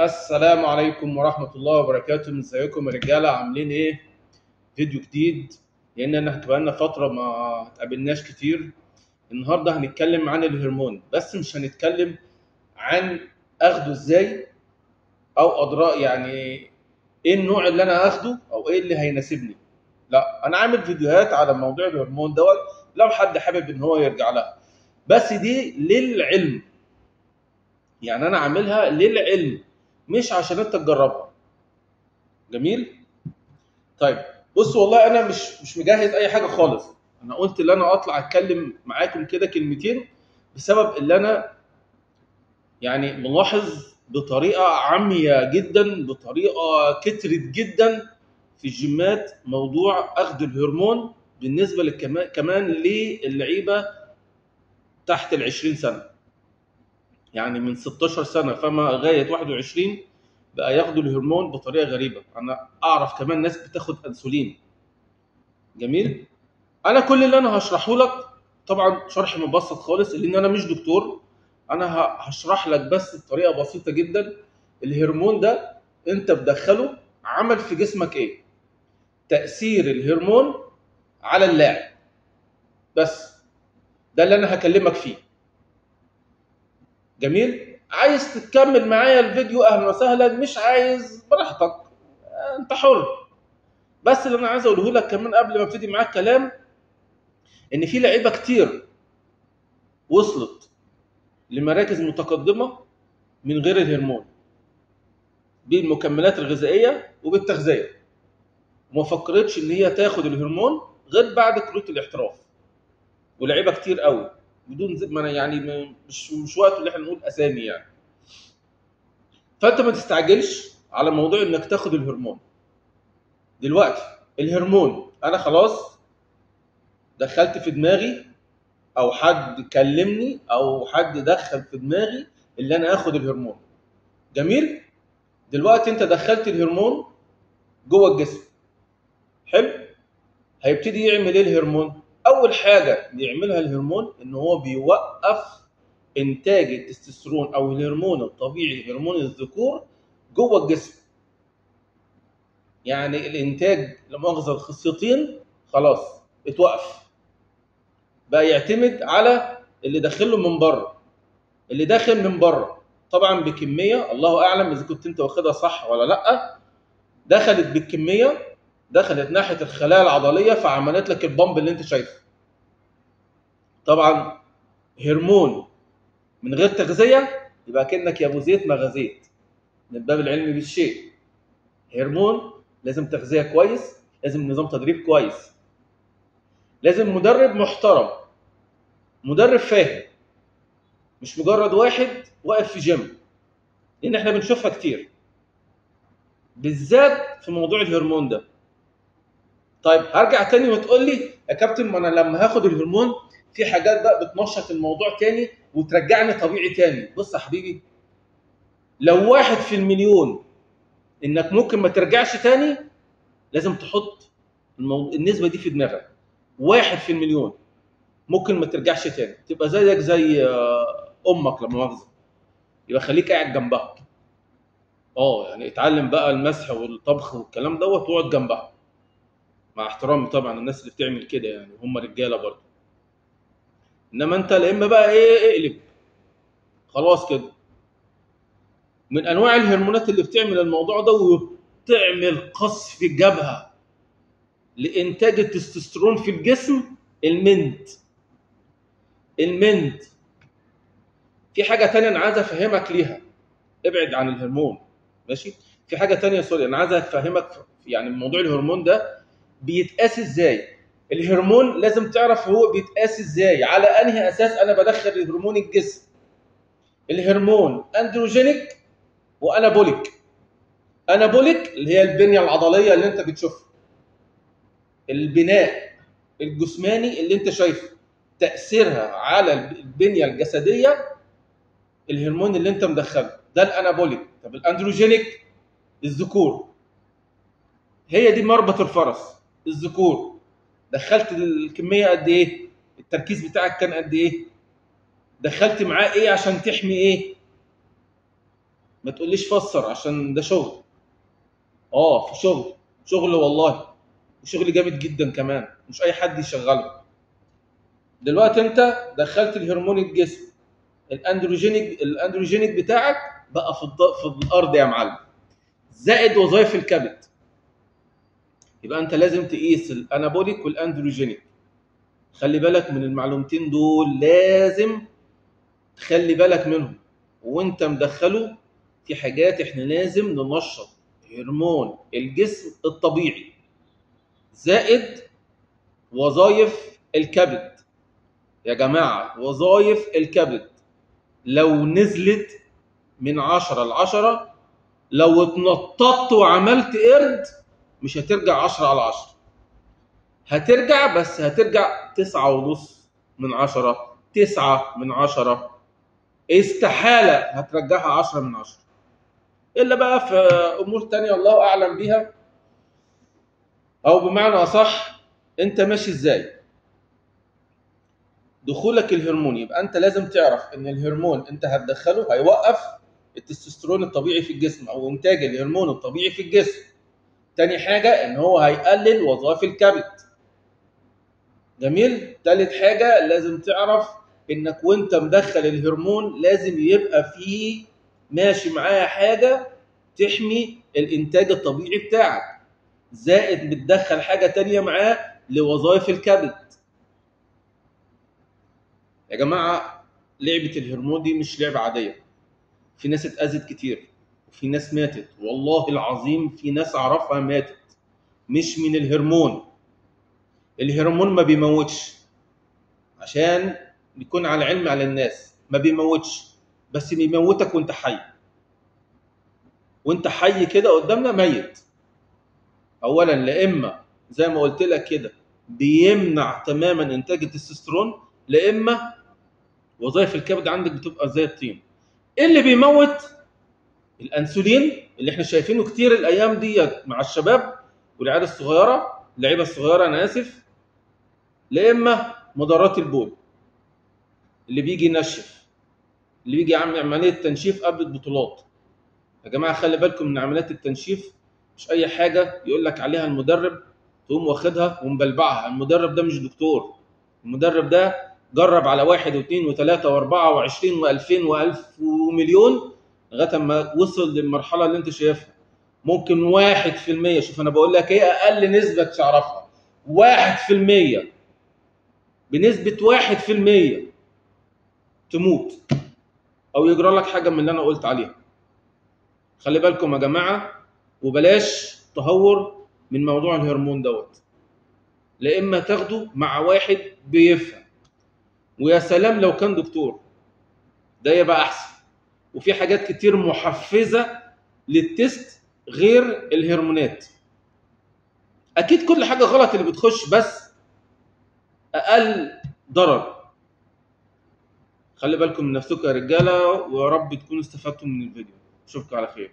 السلام عليكم ورحمة الله وبركاته. ازيكم يا رجالة عاملين إيه؟ فيديو جديد. لأن إحنا بقالنا فترة ما اتقابلناش كتير. النهاردة هنتكلم عن الهرمون. بس مش هنتكلم عن أخده إزاي أو أضرار يعني إيه النوع اللي أنا أخده أو إيه اللي هيناسبني. لا أنا عامل فيديوهات على موضوع الهرمون دوت لو حد حابب إن هو يرجع لها. بس دي للعلم. يعني أنا عاملها للعلم. مش عشان انت تجربها. جميل؟ طيب بص والله أنا مش مش مجهز اي حاجة خالص. أنا قلت ان أنا اطلع اتكلم معاكم كده كلمتين بسبب اللي أنا يعني ملاحظ بطريقة عامية جدا بطريقة كترت جدا في الجيمات موضوع أخذ الهرمون بالنسبة كمان للعيبة تحت ال 20 سنة. يعني من 16 سنة فما لغايه 21 بقى ياخدوا الهرمون بطريقة غريبة. أنا أعرف كمان ناس بتاخد أنسولين. جميل؟ أنا كل اللي أنا هشرحه لك طبعا شرح مبسط خالص لأن أنا مش دكتور. أنا هشرح لك بس بطريقة بسيطة جدا. الهرمون ده أنت بتدخله عمل في جسمك إيه؟ تأثير الهرمون على اللاعب. بس ده اللي أنا هكلمك فيه. جميل؟ عايز تكمل معايا الفيديو أهلا وسهلا مش عايز براحتك. أنت حر. بس اللي أنا عايز أقوله لك كمان قبل ما أبتدي معاك كلام إن في لعيبة كتير وصلت لمراكز متقدمة من غير الهرمون بالمكملات الغذائية وبالتغذية. وما فكرتش إن هي تاخد الهرمون غير بعد كروت الاحتراف. ولعيبة كتير قوي. بدون ما أنا يعني مش مش وقت اللي إحنا نقول أسامي يعني. فأنت ما تستعجلش على موضوع إنك تاخد الهرمون. دلوقتي الهرمون أنا خلاص دخلت في دماغي أو حد كلمني أو حد دخل في دماغي اللي أنا آخد الهرمون. جميل؟ دلوقتي أنت دخلت الهرمون جوه الجسم. حلو؟ هيبتدي يعمل إيه الهرمون؟ أول حاجة بيعملها الهرمون إن هو بيوقف إنتاج التستوستيرون أو الهرمون الطبيعي هرمون الذكور جوه الجسم. يعني الإنتاج لا مؤاخذة الخصيتين خلاص اتوقف. بقى يعتمد على اللي داخله من بره. اللي داخل من بره طبعا بكمية الله أعلم إذا كنت أنت واخدها صح ولا لأ دخلت بالكمية دخلت ناحية الخلايا العضلية فعملت لك البامب اللي انت شايفه. طبعا هرمون من غير تغذية يبقى كأنك يا أبو زيت ما غزيت من الباب العلمي بالشيء. هرمون لازم تغذية كويس لازم نظام تدريب كويس. لازم مدرب محترم. مدرب فاهم. مش مجرد واحد واقف في جيم. لأن إحنا بنشوفها كتير. بالذات في موضوع الهرمون ده. طيب هرجع تاني وتقول لي يا كابتن ما أنا لما هاخد الهرمون في حاجات بقى بتنشط الموضوع تاني وترجعني طبيعي تاني. بص يا حبيبي لو واحد في المليون إنك ممكن ما ترجعش تاني لازم تحط المو... النسبة دي في دماغك. واحد في المليون ممكن ما ترجعش تاني. تبقى زيك زي آه، أمك لا مؤاخذة. يبقى خليك قاعد جنبها. آه يعني اتعلم بقى المسح والطبخ والكلام دوت واقعد جنبها. مع احترامي طبعا الناس اللي بتعمل كده يعني هم رجالة برضه. إنما أنت لا إما بقى إيه اقلب. خلاص كده. من أنواع الهرمونات اللي بتعمل الموضوع ده وبتعمل قصف الجبهه لإنتاج التستوستيرون في الجسم المنت. المنت. في حاجة تانية أنا عايز أفهمك ليها. ابعد عن الهرمون. ماشي؟ في حاجة تانية سوري أنا عايز أفهمك يعني موضوع الهرمون ده. بيتقاس إزاي؟ الهرمون لازم تعرف هو بيتقاس إزاي. على أنهي أساس أنا بدخل الهرمون الجسم؟ الهرمون اندروجينيك وانابوليك انابوليك اللي هي البنية العضلية اللي أنت بتشوفها. البناء الجسماني اللي أنت شايفه. تأثيرها على البنية الجسدية الهرمون اللي أنت مدخله. ده الانابوليك طب الاندروجينيك الذكور. هي دي مربط الفرس. الذكور. دخلت الكمية قد إيه؟ التركيز بتاعك كان قد إيه؟ دخلت معاه إيه عشان تحمي إيه؟ ما تقوليش فسر عشان ده شغل. آه في شغل. شغل والله. وشغل جامد جدا كمان. مش أي حد يشغله. دلوقتي أنت دخلت الهرمون الجسم. الأندروجينيك الأندروجينيك بتاعك بقى في في الأرض يا معلم. زائد وظائف الكبد. يبقى انت لازم تقيس الانابوليك والاندروجينيك خلي بالك من المعلومتين دول لازم تخلي بالك منهم. وانت مدخله في حاجات إحنا لازم ننشط. هرمون الجسم الطبيعي زائد وظائف الكبد. يا جماعة وظائف الكبد. لو نزلت من 10 ل 10 لو اتنططت وعملت قرد مش هترجع 10 على 10 هترجع بس هترجع تسعة ونص من عشرة تسعة من عشرة. استحالة هترجعها عشرة من عشرة. إلا بقى في أمور تانية الله أعلم بيها. أو بمعنى أصح أنت ماشي إزاي؟ دخولك الهرمون. يبقى أنت لازم تعرف إن الهرمون أنت هتدخله هيوقف التستوستيرون الطبيعي في الجسم أو إنتاج الهرمون الطبيعي في الجسم. تاني حاجة إن هو هيقلل وظائف الكبد. جميل؟ تالت حاجة لازم تعرف إنك وأنت مدخل الهرمون لازم يبقى فيه ماشي معاه حاجة تحمي الإنتاج الطبيعي بتاعك. زائد بتدخل حاجة تانية معاه لوظائف الكبد. يا جماعة لعبة الهرمون دي مش لعبة عادية. في ناس اتأذت كتير. وفي ناس ماتت. والله العظيم في ناس اعرفها ماتت. مش من الهرمون. الهرمون ما بيموتش. عشان يكون على علم على الناس. ما بيموتش. بس بيموتك وانت حي. وانت حي كده قدامنا ميت. اولا لا إما زي ما قلت لك كده بيمنع تماما إنتاج التستوستيرون لا إما وظائف الكبد عندك بتبقى زي الطين. إيه اللي بيموت؟ الأنسولين اللي إحنا شايفينه كتير الأيام ديت مع الشباب والعيال الصغيرة اللعيبة الصغيرة أنا آسف لا إما مضارات البول اللي بيجي ينشف اللي بيجي يعمل عملية تنشيف قبل البطولات. يا جماعة خلي بالكم من عمليات التنشيف مش أي حاجة يقول لك عليها المدرب تقوم واخدها ومبلبعها. المدرب ده مش دكتور المدرب ده جرب على واحد واثنين وثلاثة وأربعة وعشرين وألفين وألف ومليون لغاية ما وصل للمرحلة اللي أنت شايفها. ممكن واحد في المية شوف أنا بقول لك إيه أقل نسبة تعرفها. واحد في المية. بنسبة واحد في المية تموت. أو يجرى لك حاجة من اللي أنا قلت عليها. خلي بالكم يا جماعة وبلاش تهور من موضوع الهرمون دوت. لا إما تاخده مع واحد بيفهم. ويا سلام لو كان دكتور. ده يبقى أحسن. وفي حاجات كتير محفزة للتست غير الهرمونات. أكيد كل حاجة غلط اللي بتخش بس أقل ضرر. خلي بالكم من نفسكم يا رجالة ويا رب تكونوا استفدتم من الفيديو. أشوفكم على خير.